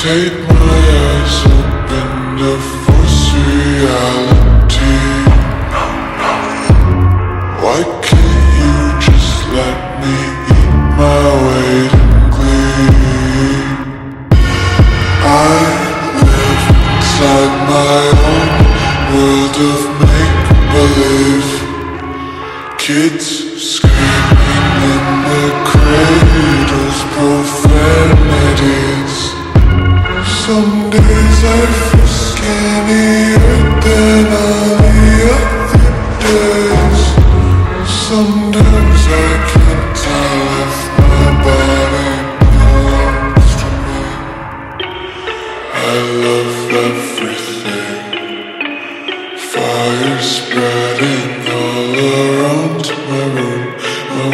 Take my eyes open to force reality Why can't you just let me eat my? I live inside my own world of make-believe. Kids screaming in the cradles, profanities some days I feel skinnier than the other days I can't tell if my body belongs to me I love everything Fire spreading all around my room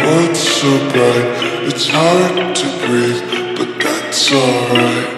world's so bright, it's hard to breathe But that's alright,